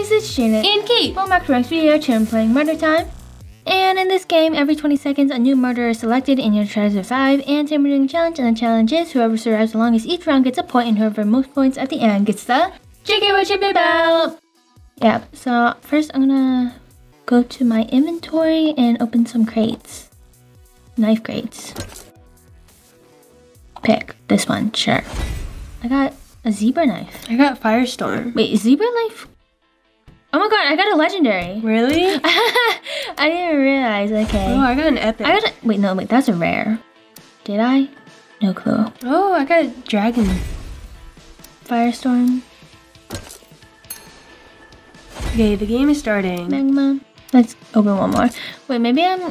guys, is Janet. And Kate. Welcome back to our next video, today I'm playing Murder Time. And in this game, every 20 seconds, a new murderer is selected and you try to survive. And today doing a challenge, and the challenge is whoever survives the longest each round gets a point, and whoever most points at the end gets the Chicken with Chip Belt. Yep, so first I'm gonna go to my inventory and open some crates. Knife crates. Pick this one, sure. I got a zebra knife. I got Firestorm. Wait, zebra knife? Oh my god, I got a legendary. Really? I didn't realize. Okay. Oh, I got an epic. I got a, wait, no, wait, that's a rare. Did I? No clue. oh, I got a dragon. Firestorm, Okay, the game is starting. magma. Let's open one more. Wait, maybe I'm.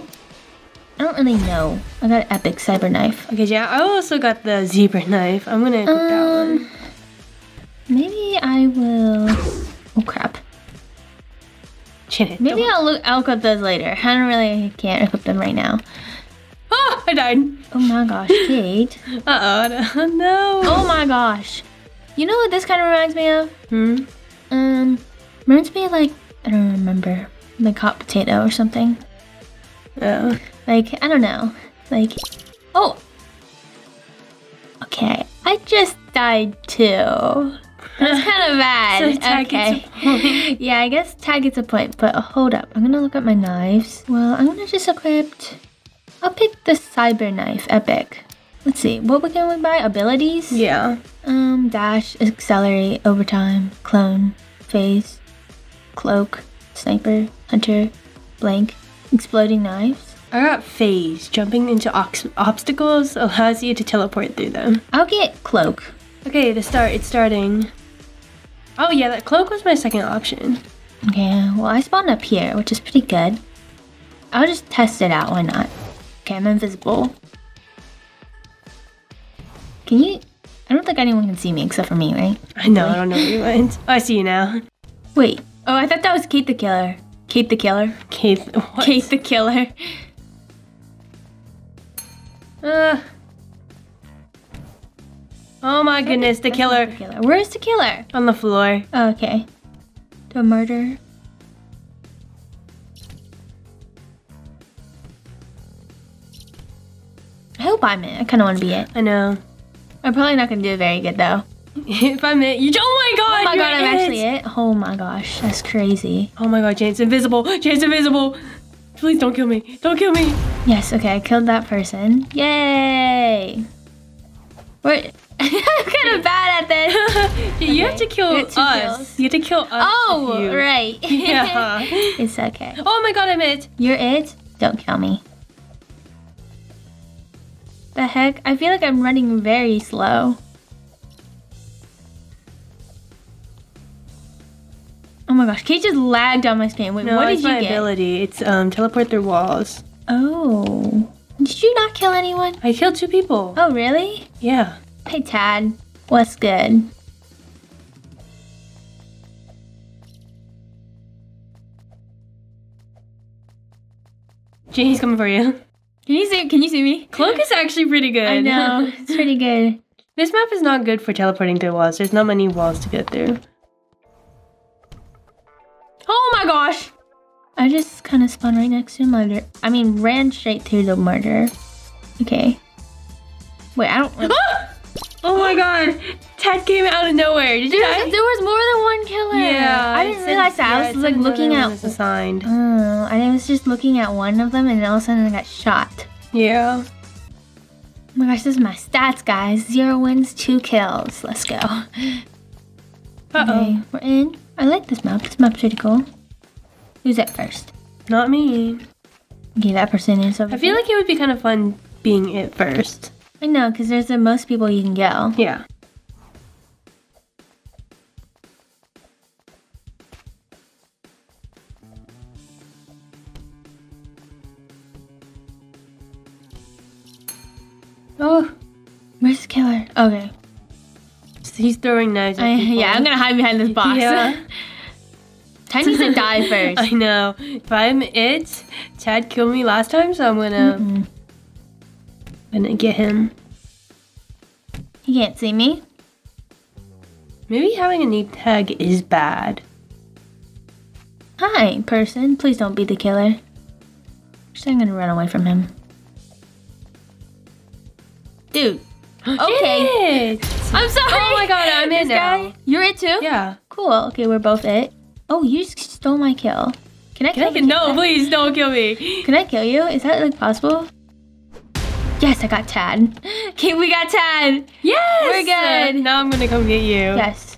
I don't really know. I got an epic cyber knife. Okay, yeah, I also got the zebra knife. I'm gonna equip that Um, one. maybe I will. Maybe I'll look. I'll equip those later. I don't really can't equip them right now. Oh, I died. Oh my gosh, Kate. Uh oh, no. Oh my gosh. You know what this kind of reminds me of? Hmm. Um, reminds me of like I don't remember, like hot potato or something. Oh. Like I don't know, like oh. Okay, I just died too. That's kind of bad. So tag okay. yeah, I guess tag gets a point. But hold up, I'm gonna look at my knives. Well, I'm gonna just equip. I'll pick the cyber knife, epic. Let's see, what we can we buy? Abilities. Yeah. Um, dash, accelerate, overtime, clone, phase, cloak, sniper, hunter, blank, exploding knives. I got phase. Jumping into obstacles allows you to teleport through them. I'll get cloak. Okay, to start, it's starting. Oh yeah, that cloak was my second option. Okay, well I spawned up here, which is pretty good. I'll just test it out, why not? Okay, I'm invisible. Can you? I don't think anyone can see me except for me, right? I know, I don't know where you went. Oh, I see you now. Wait. Oh, I thought that was Kate the Killer. Kate the Killer. Kate, what? Kate the Killer. Uh. Oh my goodness, the killer Killer. Where's the killer? on the floor. Oh, okay. The murder. I hope I'm it. I kind of want to be it. I know. I'm probably not going to do very good though. if I'm it, you. Oh my oh god! Oh my god, I'm it. actually it. Oh my gosh, that's crazy. Oh my god, Jane's invisible. Jane's invisible. Please don't kill me. Don't kill me. Yes, okay, I killed that person. Yay! What? I'm kind of bad at this. you have to kill You get two us. kills. You have to kill us. Oh, right. Yeah. it's okay. oh my god, I'm it. You're it? Don't kill me. The heck? I feel like I'm running very slow. Oh my gosh, Kate just lagged on my screen. Wait, No, what did you my get? ability. It's um teleport through walls. Oh. Did you not kill anyone? I killed two people. Oh, really? Yeah. Hey, Tad. What's good? Jane's coming for you. Can you see? Can you see me? Cloak is actually pretty good. I know it's pretty good. this map is not good for teleporting through walls. There's not many walls to get through. Oh my gosh! I just kind of spun right next to the murder. I mean, ran straight through the murder. Okay. Wait, I don't. oh my god! Tad came out of nowhere. Did you There there was more than one killer. Yeah. I didn't realize that. yeah, I was like looking at. was assigned. Oh, I was just looking at one of them, and all of a sudden I got shot. Yeah. Oh my gosh, this is my stats, guys. Zero wins, two kills. Let's go. Uh oh. Okay, we're in. I like this map. This map's pretty cool. Who's at first? Not me. Okay, that person is over I feel here. like it would be kind of fun being it first. I know, because there's the most people you can go. Yeah. Oh, Where's the killer? Okay. So he's throwing knives at I, yeah, I'm gonna hide behind this box. Yeah. Ty needs to die first. I know. If I'm it, Chad killed me last time, so I'm gonna Mm-mm. Gonna get him. He can't see me. Maybe having a name tag is bad. Hi, person. Please don't be the killer. Actually, I'm gonna run away from him. Dude. Okay. I'm sorry. Oh my god, I'm This in now. guy. You're it too? Yeah. Cool. Okay, we're both it. Oh, you stole my kill. Can I Can I kill the no? Please don't kill me. Can I kill you? Is that like possible? Yes, I got Tad. Okay, we got Tad. Yes. We're good. Now I'm gonna come get you. Yes.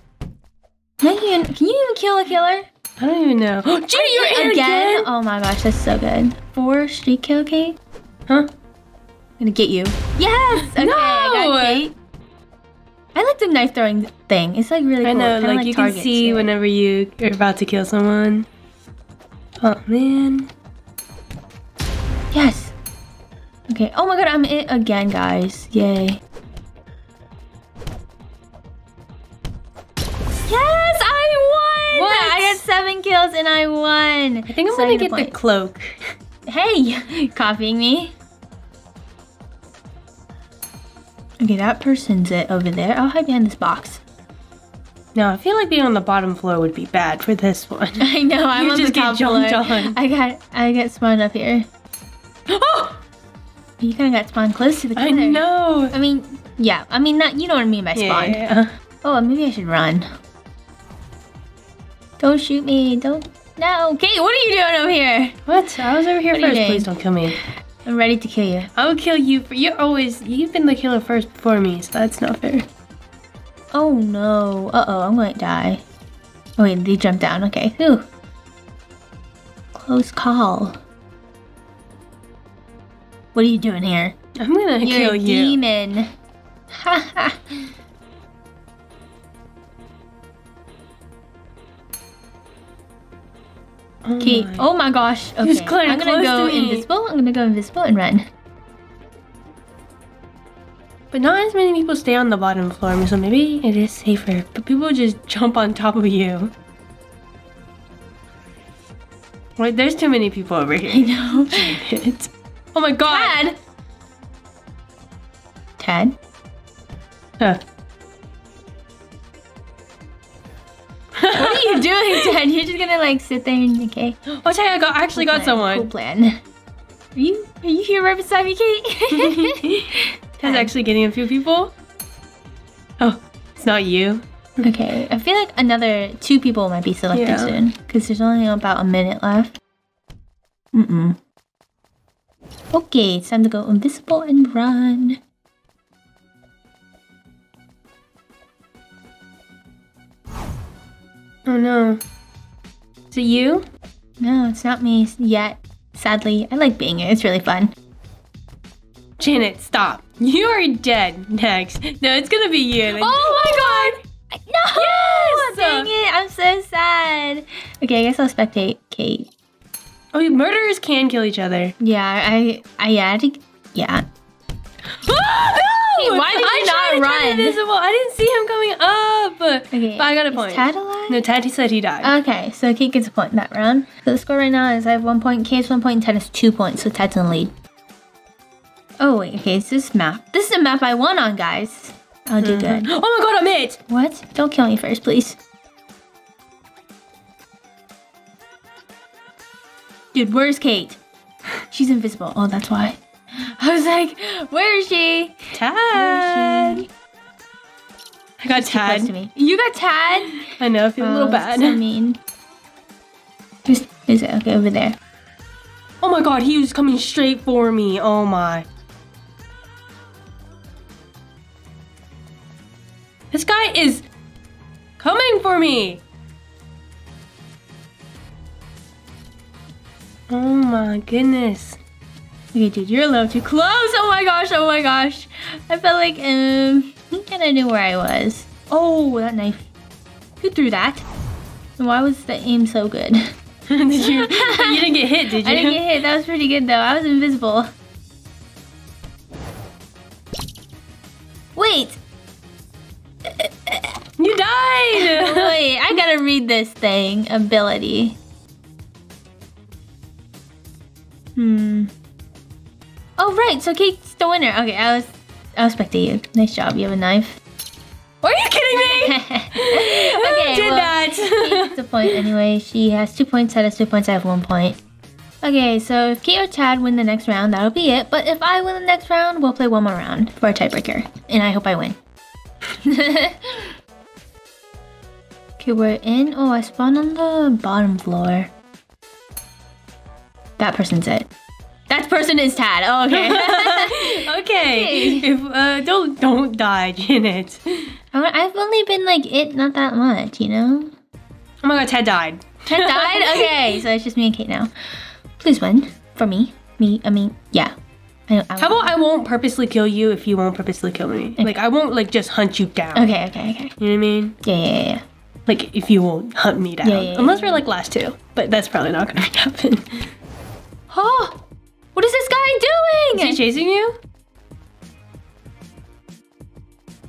Can you even, can you even kill a killer? I don't even know. Gina, you're in again. Oh my gosh, that's so good. Four streak kill, Kate. Huh? I'm gonna get you. Yes. Okay, I No! got Kate. I like the knife throwing thing. It's like really cool. I know. Kinda Like, you can see it. whenever you are about to kill someone. Oh man. Yes. Okay. Oh my god, I'm it again, guys. Yay. Yes, I won! What? I got seven kills and I won. I think I'm So gonna get the cloak. Hey, copying me. Okay, that person's it over there. I'll hide behind this box. No, I feel like being on the bottom floor would be bad for this one. I know, I'm You on just the top get jumped floor. on. I got, I got spawned up here. oh, You kind of got spawned close to the corner. I know. I mean, yeah. I mean, not you know what I mean by spawned. Yeah. Oh, maybe I should run. Don't shoot me. Don't. No. Kate, what are you doing over here? What? I was over here What first. Please don't kill me. I'm ready to kill you. I will kill you. For, you're always. You've been the killer first before me, so that's not fair. Oh no. Uh oh, I'm going to die. Oh wait, they jumped down. Okay. Whew. Close call. What are you doing here? I'm gonna You're kill a you. demon. Ha ha. Oh Okay. my- Oh my gosh. Okay. I'm gonna close go to invisible. I'm gonna go invisible and run. But not as many people stay on the bottom floor, so maybe it is safer. But people just jump on top of you. Wait, there's too many people over here. I know. Oh my god! Tad. Tad. Huh. What are you doing, Tad? You're just gonna like sit there and okay. Oh, Tay, I got, actually got Plan, someone. Cool plan. Are you are you here right beside me, Kate? Tad's actually getting a few people. Oh, it's not you. okay, I feel like another two people might be selected Yeah. soon because there's only about a minute left. Mm mm. Okay, it's time to go invisible and run. Oh no. Is it you? No, it's not me yet. Sadly, I like being it. It's really fun. Janet, stop. You are dead. Next. No, it's gonna be you. Oh my god! No! Yes! Dang it! I'm so sad. Okay, I guess I'll spectate Kate. Oh, murderers can kill each other. Yeah, I, I, yeah, I think, yeah. Ah, no! Hey, why did you I not tried to turn run? Invisible. I didn't see him coming up. Okay. But I got a is point. Tad alive? No, Tad, he said he died. Okay, so Kate gets a point in that round. So the score right now is I have one point, Kate's one point, and Tad has two points, so Tad's in the lead. Oh wait, okay, it's this map. This is a map I won on, guys. I'll do good. oh my god, I'm it. What? Don't kill me first, please. Dude, where's Kate? She's invisible. Oh, that's why. I was like, where is she? Tad. Is she? I got close to Tad. me. You got Tad? I know, I feel a little Oh, bad. So mean. Who's, who's it? Okay, over there. Oh my god, he was coming straight for me. Oh my. This guy is coming for me. My goodness. Okay, dude, you're a little too close. Oh my gosh, oh my gosh. I felt like, um, he kind of knew where I was. Oh, that knife. Who threw that? And Why was the aim so good? did you? You didn't get hit, did you? I didn't get hit. That was pretty good, though. I was invisible. Wait, You died. wait. I gotta read this thing. Ability. Hmm. Oh, right. So Kate's the winner. Okay, I was, I was expecting you. Nice job. You have a knife. Are you kidding me? okay, did well, that? gets a point anyway. She has two points, Tad has two points, I have one point. Okay, so if Kate or Chad win the next round, that'll be it. But if I win the next round, we'll play one more round for a tiebreaker. And I hope I win. okay, we're in. Oh, I spawned on the bottom floor. That person's it. That person is Tad. Oh, okay. okay. If uh, don't don't die, Janet. I- I've only been like it not that much, you know? Oh my god, Tad died. Tad died? Okay, so it's just me and Kate now. Please win. For me. Me, I mean, yeah. I, I How about I won't purposely kill you if you won't purposely kill me? Like I won't like just hunt you down. Okay, okay, okay. You know what I mean? Yeah, yeah, yeah, yeah. Like if you won't hunt me down. Yeah, yeah, yeah, Unless we're like last two. But that's probably not gonna happen. Oh! What is this guy doing? Is he chasing you?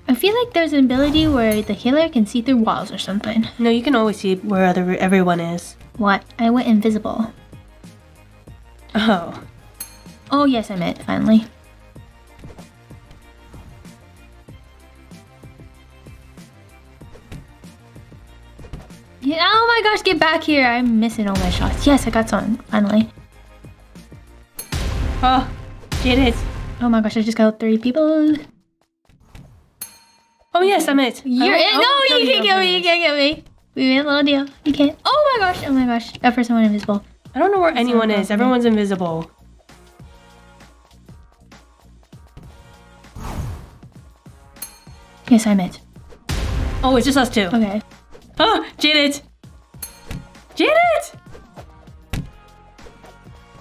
I feel like there's an ability where the healer can see through walls or something. No, you can always see where other everyone is. What? I went invisible. Oh. Oh, yes, I meant, finally. Yeah, oh my gosh, get back here. I'm missing all my shots. Yes, I got some, finally. Oh, get it. Oh my gosh, I just got three people. Oh yes, I'm it. You're oh, I in. won't- No, oh, you can't kill me. You can't kill me. We made a little deal. You can't. Oh my gosh. Oh my gosh. That person went invisible. I don't know where anyone is. Everyone's invisible. Yes, I'm it. Oh, it's just us two. Okay. Oh, Janet. Janet.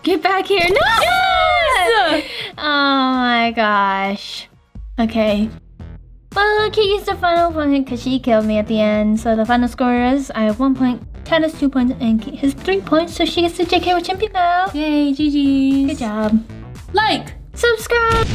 Get back here. No! Yes! Oh my gosh. Okay. Well, Kate gets the final point because she killed me at the end. So the final score is I have one point, Kat has two points, and Kate has three points. So she gets the JK with champion now. Yay, GG's. Good job. Like. Subscribe.